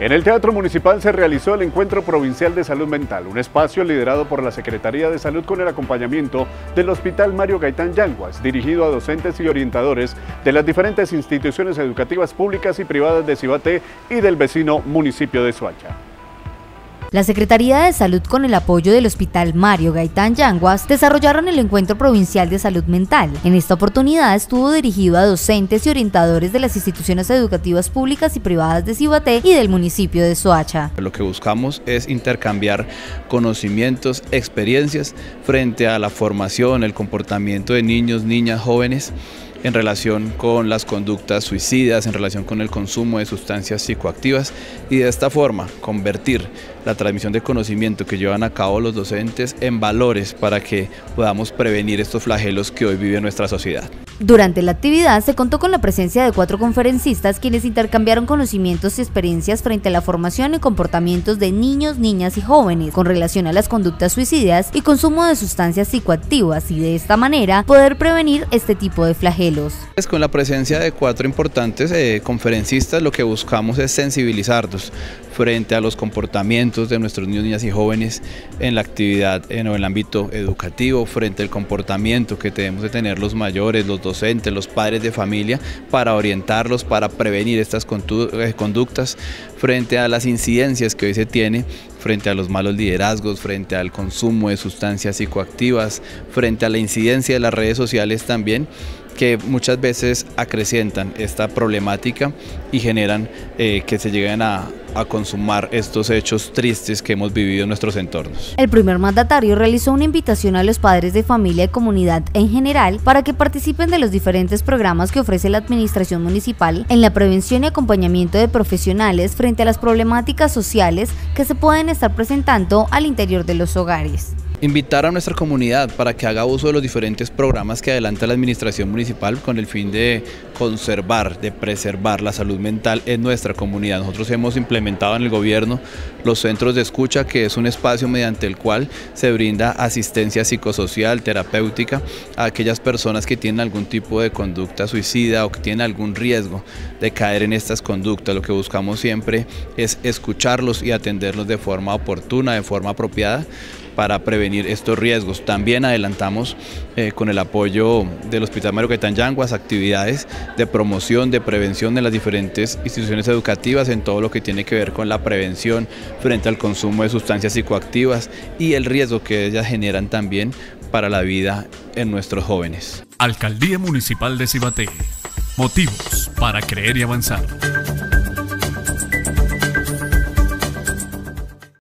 En el Teatro Municipal se realizó el Encuentro Provincial de Salud Mental, un espacio liderado por la Secretaría de Salud con el acompañamiento del Hospital Mario Gaitán Yanguas, dirigido a docentes y orientadores de las diferentes instituciones educativas públicas y privadas de Cibaté y del vecino municipio de Suacha. La Secretaría de Salud con el apoyo del Hospital Mario Gaitán Yanguas desarrollaron el Encuentro Provincial de Salud Mental. En esta oportunidad estuvo dirigido a docentes y orientadores de las instituciones educativas públicas y privadas de Cibaté y del municipio de Soacha. Lo que buscamos es intercambiar conocimientos, experiencias frente a la formación, el comportamiento de niños, niñas, jóvenes en relación con las conductas suicidas, en relación con el consumo de sustancias psicoactivas y de esta forma convertir la transmisión de conocimiento que llevan a cabo los docentes en valores para que podamos prevenir estos flagelos que hoy vive nuestra sociedad. Durante la actividad se contó con la presencia de cuatro conferencistas quienes intercambiaron conocimientos y experiencias frente a la formación y comportamientos de niños, niñas y jóvenes con relación a las conductas suicidas y consumo de sustancias psicoactivas y de esta manera poder prevenir este tipo de flagelos. Con la presencia de cuatro importantes eh, conferencistas lo que buscamos es sensibilizarlos frente a los comportamientos de nuestros niños, niñas y jóvenes en la actividad, en el ámbito educativo, frente al comportamiento que debemos de tener los mayores, los docentes, los padres de familia, para orientarlos, para prevenir estas eh, conductas, frente a las incidencias que hoy se tiene frente a los malos liderazgos, frente al consumo de sustancias psicoactivas, frente a la incidencia de las redes sociales también que muchas veces acrecientan esta problemática y generan eh, que se lleguen a, a consumar estos hechos tristes que hemos vivido en nuestros entornos. El primer mandatario realizó una invitación a los padres de familia y comunidad en general para que participen de los diferentes programas que ofrece la administración municipal en la prevención y acompañamiento de profesionales frente a las problemáticas sociales que se pueden estar presentando al interior de los hogares. Invitar a nuestra comunidad para que haga uso de los diferentes programas que adelanta la administración municipal con el fin de conservar, de preservar la salud mental en nuestra comunidad. Nosotros hemos implementado en el gobierno los centros de escucha, que es un espacio mediante el cual se brinda asistencia psicosocial, terapéutica a aquellas personas que tienen algún tipo de conducta suicida o que tienen algún riesgo de caer en estas conductas. Lo que buscamos siempre es escucharlos y atenderlos de forma oportuna, de forma apropiada para estos riesgos. También adelantamos eh, con el apoyo del Hospital Mario Caetán Yanguas actividades de promoción, de prevención de las diferentes instituciones educativas en todo lo que tiene que ver con la prevención frente al consumo de sustancias psicoactivas y el riesgo que ellas generan también para la vida en nuestros jóvenes. Alcaldía Municipal de Cibaté. Motivos para creer y avanzar.